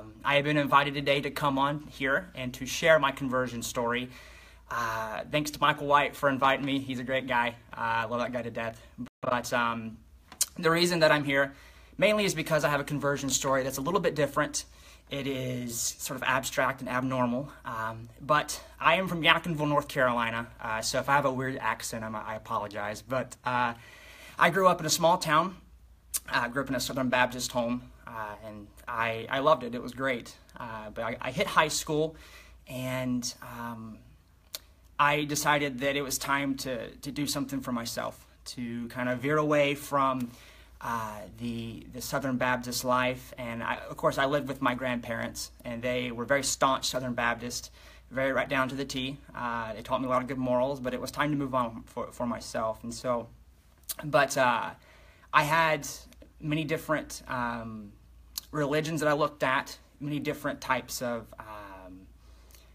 Um, I have been invited today to come on here and to share my conversion story. Uh, thanks to Michael White for inviting me. He's a great guy. Uh, I love that guy to death. But um, the reason that I'm here mainly is because I have a conversion story that's a little bit different. It is sort of abstract and abnormal. Um, but I am from Yadkinville, North Carolina. Uh, so if I have a weird accent, I'm, i apologize. But uh, I grew up in a small town. I grew up in a Southern Baptist home. Uh, and I, I loved it. It was great. Uh, but I, I, hit high school and um, I decided that it was time to, to do something for myself, to kind of veer away from uh, the the Southern Baptist life, and I, of course I lived with my grandparents, and they were very staunch Southern Baptist, very right down to the T. Uh, they taught me a lot of good morals, but it was time to move on for for myself, and so, but uh, I had many different um, religions that I looked at, many different types of um,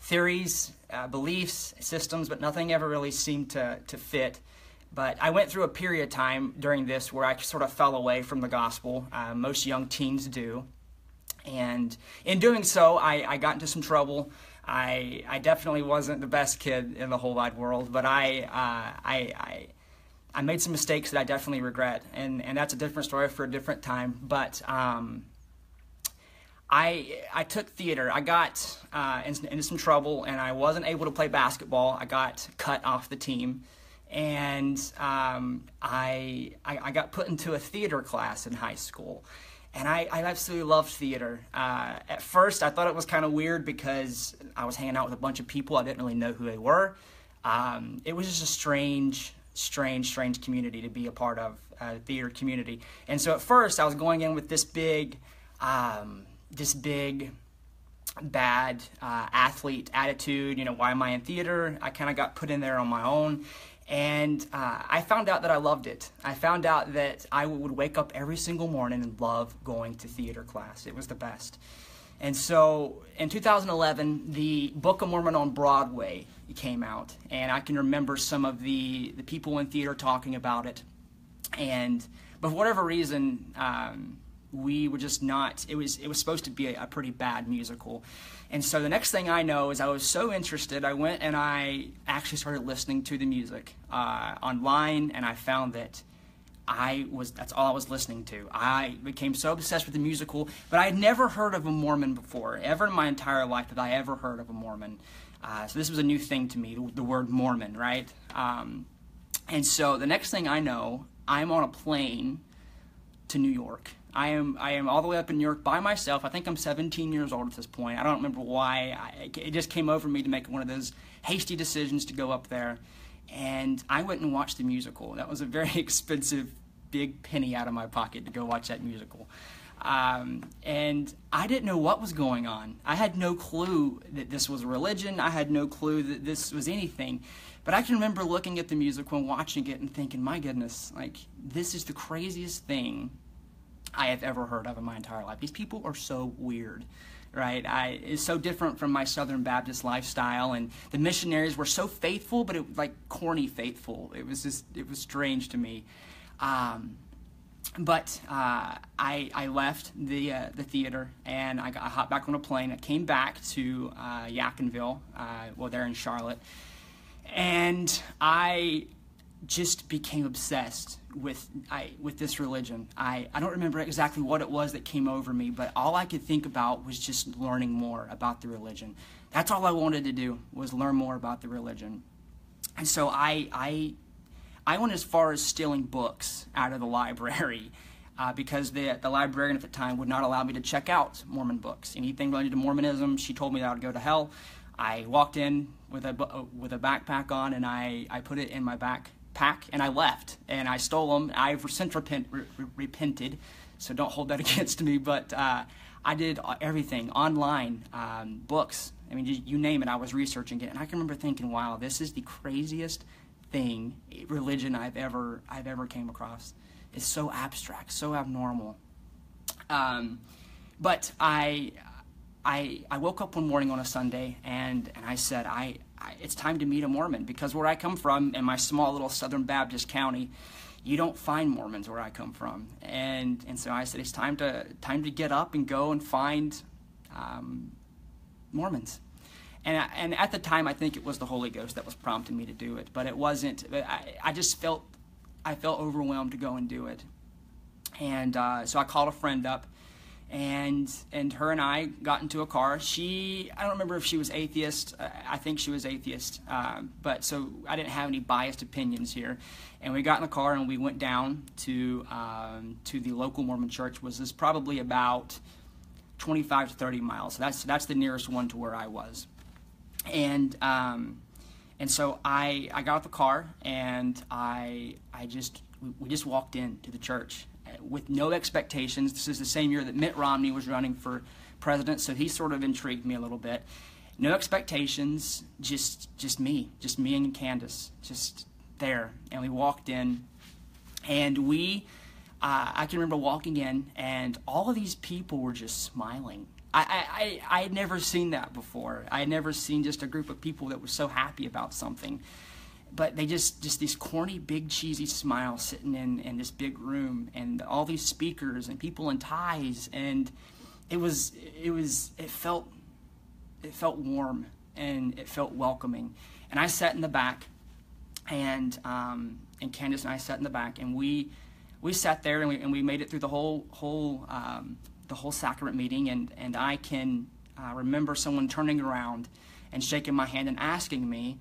theories, uh, beliefs, systems, but nothing ever really seemed to to fit. But I went through a period of time during this where I sort of fell away from the gospel. Uh, most young teens do. And in doing so, I, I got into some trouble. I, I definitely wasn't the best kid in the whole wide world, but I, uh, I, I, I, made some mistakes that I definitely regret. And, and that's a different story for a different time. But um, I, I took theater. I got uh, into, some trouble, and I wasn't able to play basketball. I got cut off the team and um, I, I, I got put into a theater class in high school, and I, I absolutely loved theater. Uh, at first, I thought it was kind of weird because I was hanging out with a bunch of people I didn't really know who they were. Um, it was just a strange, strange, strange community to be a part of, a theater community. And so at first, I was going in with this big, um, this big bad uh, athlete attitude. You know, why am I in theater? I kind of got put in there on my own. And uh, I found out that I loved it. I found out that I would wake up every single morning and love going to theater class. It was the best. And so in 2011, the Book of Mormon on Broadway came out. And I can remember some of the, the people in theater talking about it. And but for whatever reason, um, we were just not it was it was supposed to be a, a, pretty bad musical. And so the next thing i know is i was so interested i went and i actually started listening to the music uh, online and i found that i was that's all i was listening to. I became so obsessed with the musical but i had never heard of a mormon before ever in my entire life that i ever heard of a mormon. Uh, so this was a new thing to me the, the word mormon right? Um, and so the next thing i know i'm on a plane to new york I am I am all the way up in New York by myself. I think I'm 17 years old at this point. I don't remember why. I, it just came over me to make one of those hasty decisions to go up there, and I went and watched the musical. That was a very expensive, big penny out of my pocket to go watch that musical. Um, and I didn't know what was going on. I had no clue that this was a religion. I had no clue that this was anything. But I can remember looking at the musical and watching it and thinking, my goodness, like, this is the craziest thing I have ever heard of in my entire life. These people are so weird, right? I, it's so different from my Southern Baptist lifestyle, and the missionaries were so faithful, but it like corny faithful. It was just, it was strange to me. Um, but uh, I, I left the uh, the theater and I, got, I hopped back on a plane. I came back to uh, Yadkinville, uh, well, there in Charlotte, and I just became obsessed with I with this religion. I, I don't remember exactly what it was that came over me, but all I could think about was just learning more about the religion. That's all I wanted to do was learn more about the religion. And so I I I went as far as stealing books out of the library. Uh, because the, the librarian at the time would not allow me to check out Mormon books. Anything related to Mormonism, she told me that I would go to hell. I walked in with a, with a backpack on and I, I put it in my back pack and I left and I stole them. I've since repent, re- repented, so don't hold that against me. But uh, I did everything online, um, books. I mean, you, name it. I was researching it, and I can remember thinking, "Wow, this is the craziest thing religion I've ever I've ever came across. It's so abstract, so abnormal." Um, but I I, I woke up one morning on a Sunday and, and I said, I, it's time to meet a Mormon because where I come from in my small little Southern Baptist county, you don't find Mormons where I come from. And, and so I said, it's time to, time to get up and go and find um, Mormons. And, I, and at the time, I think it was the Holy Ghost that was prompting me to do it, but it wasn't. I, I just felt I felt overwhelmed to go and do it. And uh, so I called a friend up, and and her and I got into a car. She I don't remember if she was atheist. I think she was atheist, uh, but so I didn't have any biased opinions here. And we got in the car and we went down to um, to the local Mormon church. Was this probably about 25 to 30 miles? So that's that's the nearest one to where I was. And um, and so I I got out the car and I I just we just walked in to the church with no expectations. This is the same year that Mitt Romney was running for president, so he sort of intrigued me a little bit. No expectations, just just me, just me and Candace, just there. And we walked in, and we, uh, I can remember walking in, and all of these people were just smiling. I, I, I had never seen that before. I had never seen just a group of people that were so happy about something but they just just these corny big cheesy smiles sitting in in this big room and all these speakers and people in ties. And it was it was it felt it felt warm and it felt welcoming. And i sat in the back and um, and candace and i sat in the back and we we sat there and we, and we made it through the whole whole um, the whole sacrament meeting. And and i can uh, remember someone turning around and shaking my hand and asking me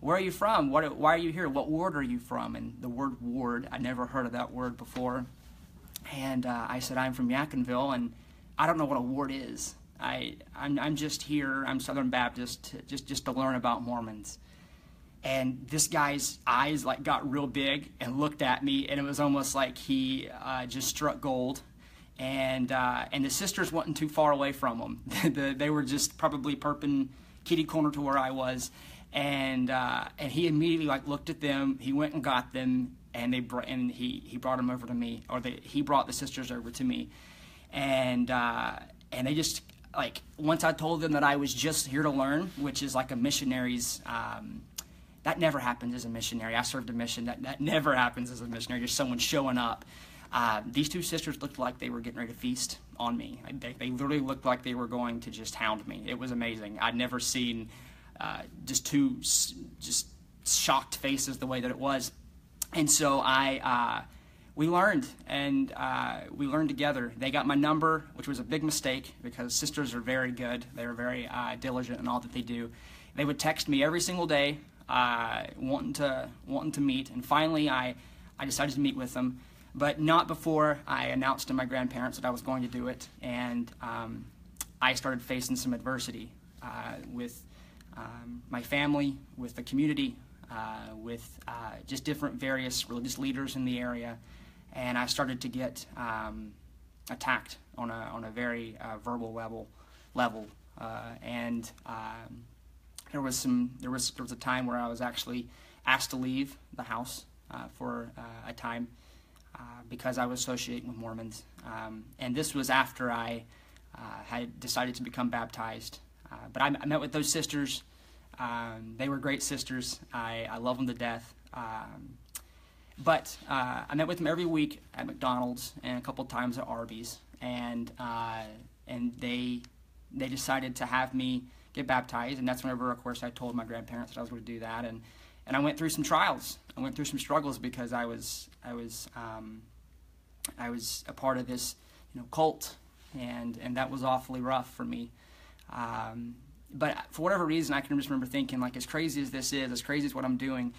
where are you from? What, why are you here? What ward are you from? And the word ward, I never heard of that word before. And uh, I said, I'm from Yadkinville, and I don't know what a ward is. I, I'm, I'm just here, I'm Southern Baptist, just, just to learn about Mormons. And this guy's eyes like got real big and looked at me, and it was almost like he uh, just struck gold. And uh, and the sisters wasn't too far away from him. the, they were just probably perping kitty corner to where I was, and uh, and he immediately like looked at them. He went and got them, and they br- and he he brought them over to me, or they, he brought the sisters over to me, and uh, and they just like once I told them that I was just here to learn, which is like a missionary's. Um, that never happens as a missionary. I served a mission. That, that never happens as a missionary. Just someone showing up. Uh, these two sisters looked like they were getting ready to feast on me. They, they literally looked like they were going to just hound me. It was amazing. I'd never seen uh, just two just shocked faces the way that it was. And so I, uh, we learned, and uh, we learned together. They got my number, which was a big mistake because sisters are very good. They are very uh, diligent in all that they do. They would text me every single day, uh, wanting to wanting to meet. And finally, I, I decided to meet with them, but not before I announced to my grandparents that I was going to do it. And um, I started facing some adversity uh, with um, my family, with the community, uh, with uh, just different various religious leaders in the area, and I started to get um, attacked on a on a very uh, verbal level level, uh, and um, there was some there was there was a time where I was actually asked to leave the house uh, for uh, a time because I was associating with Mormons, um, and this was after I had decided to become baptized. but I, I met with those sisters um, they were great sisters. I, I love them to death. Um, but uh, I met with them every week at McDonald's and a couple times at Arby's, and uh, and they they decided to have me get baptized, and that's whenever, of course, I told my grandparents that I was going to do that, and and I went through some trials. I went through some struggles because I was I was um, I was a part of this you know cult, and and that was awfully rough for me. Um, but for whatever reason, I can just remember thinking, like, as crazy as this is, as crazy as what I'm doing,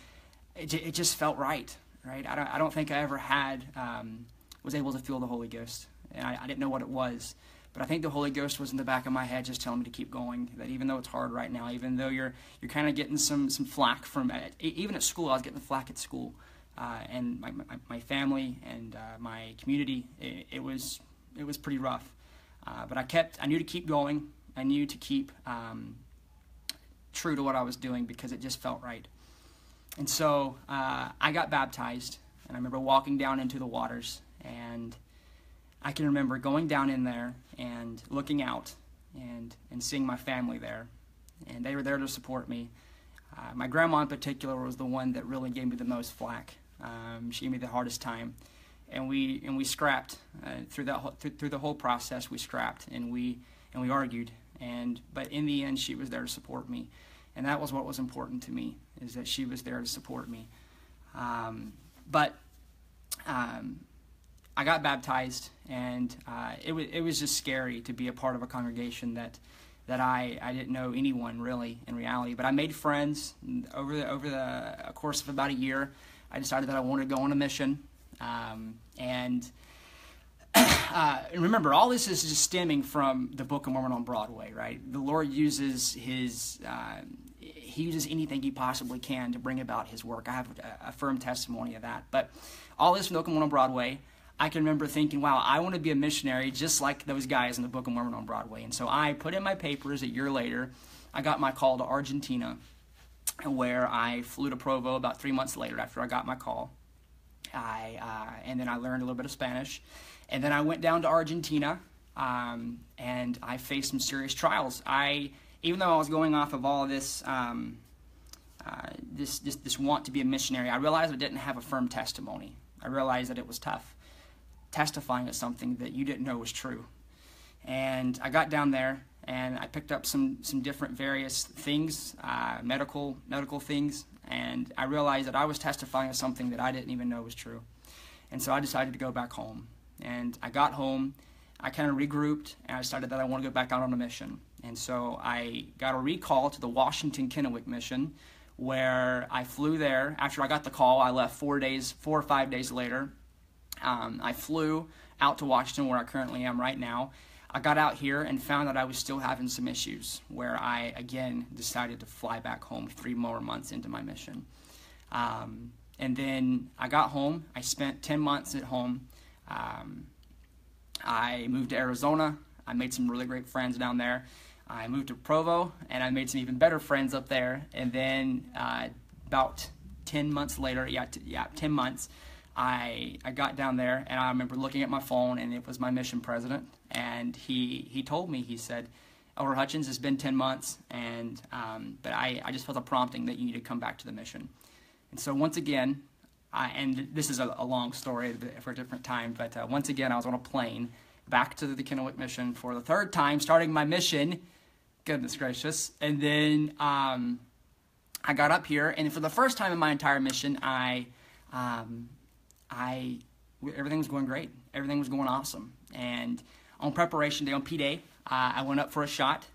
it, it just felt right, right? I don't, I don't think I ever had, um, was able to feel the Holy Ghost. And I, I didn't know what it was. But I think the Holy Ghost was in the back of my head just telling me to keep going. That even though it's hard right now, even though you're, you're kind of getting some, some flack from, it, even at school, I was getting the flack at school. Uh, and my, my, my, family and uh, my community, it, it, was, it was pretty rough. Uh, but I kept, I knew to keep going. I knew to keep um, true to what I was doing because it just felt right. And so uh, I got baptized, and I remember walking down into the waters, and I can remember going down in there and looking out and, and seeing my family there. And they were there to support me. Uh, my grandma, in particular, was the one that really gave me the most flack. Um, she gave me the hardest time. And we, and we scrapped uh, through, that, through, through the whole process, we scrapped. And we, and we argued. And but in the end, she was there to support me, and that was what was important to me is that she was there to support me. Um, but um, I got baptized, and uh, it was it was just scary to be a part of a congregation that that I, I didn't know anyone really in reality. But I made friends over the over the course of about a year. I decided that I wanted to go on a mission, um, and uh, remember, all this is just stemming from the Book of Mormon on Broadway, right? The Lord uses his, uh, he uses anything he possibly can to bring about his work. I have a, a firm testimony of that. But all this from the Book of Mormon on Broadway, I can remember thinking, wow, I want to be a missionary just like those guys in the Book of Mormon on Broadway. And so I put in my papers a year later. I got my call to Argentina, where I flew to Provo about three months later after I got my call. I, uh, and then I learned a little bit of Spanish. And then I went down to Argentina um, and I faced some serious trials. I, even though I was going off of all this, um, uh, this, this, this want to be a missionary, I realized I didn't have a firm testimony. I realized that it was tough testifying to something that you didn't know was true. And I got down there and I picked up some, some different various things, uh, medical, medical things, and I realized that I was testifying to something that I didn't even know was true. And so I decided to go back home. And I got home, I kind of regrouped, and I decided that I want to go back out on a mission. And so I got a recall to the Washington Kennewick mission, where I flew there. After I got the call, I left four days, four or five days later. Um, I flew out to Washington, where I currently am right now. I got out here and found that I was still having some issues, where I again decided to fly back home three more months into my mission. Um, and then I got home. I spent 10 months at home. Um, I moved to Arizona. I made some really great friends down there. I moved to Provo, and I made some even better friends up there. And then uh, about 10 months later, yeah, t- yeah, 10 months, I, I got down there, and I remember looking at my phone, and it was my mission president. And he, he told me, he said, Elder Hutchens, it's been 10 months, and um, but I, I just felt a prompting that you need to come back to the mission. And so once again, uh, and this is a, a, long story for a different time, but uh, once again, I was on a plane back to the Kennewick mission for the third time, starting my mission. Goodness gracious. And then um, I got up here, and for the first time in my entire mission, I, um, I, everything was going great. Everything was going awesome. And on preparation day, on P Day, uh, I went up for a shot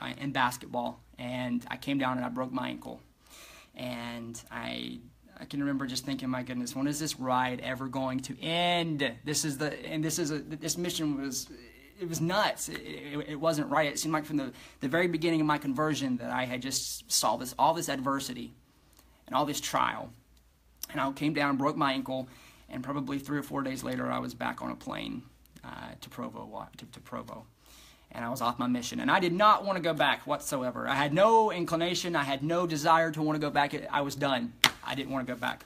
uh, in basketball, and I came down and I broke my ankle. And I I can remember just thinking, my goodness, when is this ride ever going to end? This is the and this is a this mission was it was nuts. It, it, it, wasn't right. It seemed like from the, the very beginning of my conversion that I had just saw this all this adversity and all this trial. And I came down, broke my ankle, and probably three or four days later, I was back on a plane uh, to Provo to, to Provo and I was off my mission. And I did not want to go back whatsoever. I had no inclination, I had no desire to want to go back. I was done. I didn't want to go back.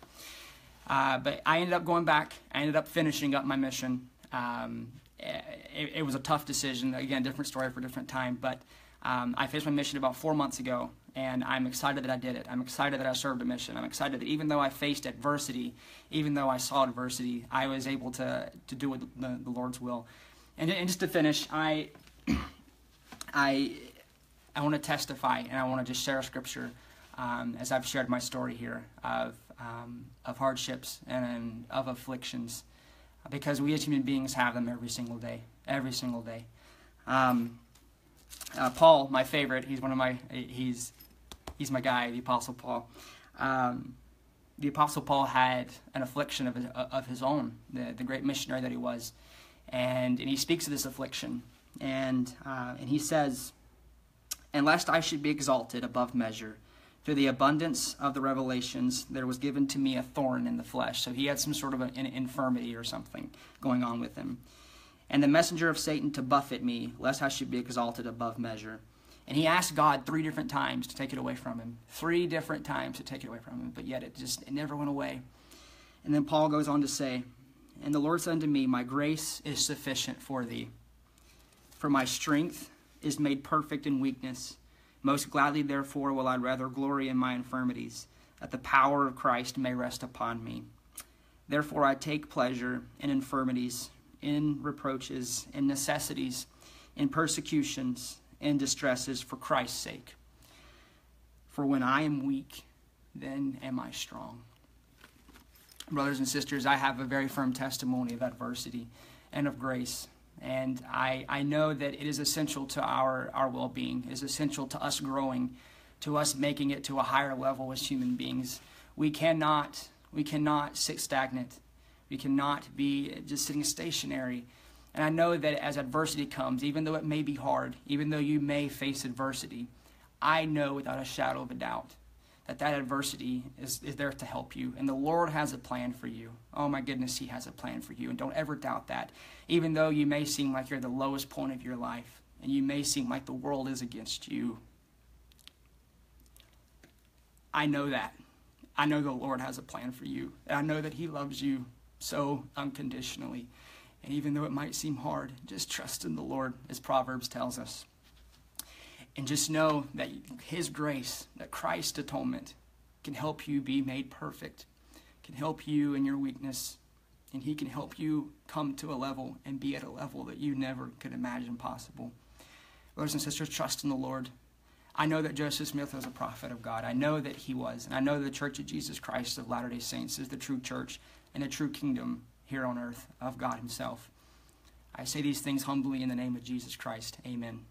Uh, but I ended up going back. I ended up finishing up my mission. Um, it, it, was a tough decision. Again, different story for different time. But um, I finished my mission about four months ago, and I'm excited that I did it. I'm excited that I served a mission. I'm excited that even though I faced adversity, even though I saw adversity, I was able to to do the, the Lord's will. And, and just to finish, I I I want to testify and I want to just share a scripture um, as I've shared my story here of, um, of hardships and of afflictions because we as human beings have them every single day. Every single day. Um, uh, Paul, my favorite, he's one of my, he's, he's my guy, the Apostle Paul. Um, the Apostle Paul had an affliction of his, of his own, the, the great missionary that he was. And, and he speaks of this affliction. And, uh, and he says, And lest I should be exalted above measure, through the abundance of the revelations, there was given to me a thorn in the flesh. So he had some sort of an infirmity or something going on with him. And the messenger of Satan to buffet me, lest I should be exalted above measure. And he asked God three different times to take it away from him. Three different times to take it away from him, but yet it just it never went away. And then Paul goes on to say, And the Lord said unto me, My grace is sufficient for thee, for my strength is made perfect in weakness. Most gladly, therefore, will I rather glory in my infirmities, that the power of Christ may rest upon me. Therefore, I take pleasure in infirmities, in reproaches, in necessities, in persecutions and distresses for Christ's sake. For when I am weak, then am I strong. Brothers and sisters, I have a very firm testimony of adversity and of grace. And I, I know that it is essential to our, our well being, is essential to us growing, to us making it to a higher level as human beings. We cannot, we cannot sit stagnant. We cannot be just sitting stationary. And I know that as adversity comes, even though it may be hard, even though you may face adversity, I know without a shadow of a doubt that that adversity is, is there to help you. And the Lord has a plan for you. Oh my goodness, He has a plan for you. And don't ever doubt that. Even though you may seem like you're the lowest point of your life and you may seem like the world is against you, I know that. I know the Lord has a plan for you. And I know that He loves you so unconditionally. And even though it might seem hard, just trust in the Lord, as Proverbs tells us. And just know that His grace, that Christ's atonement, can help you be made perfect, can help you in your weakness, and He can help you come to a level and be at a level that you never could imagine possible. Brothers and sisters, trust in the Lord. I know that Joseph Smith was a prophet of God. I know that he was. And I know the Church of Jesus Christ of Latter day Saints is the true church and a true kingdom here on earth of God Himself. I say these things humbly in the name of Jesus Christ. Amen.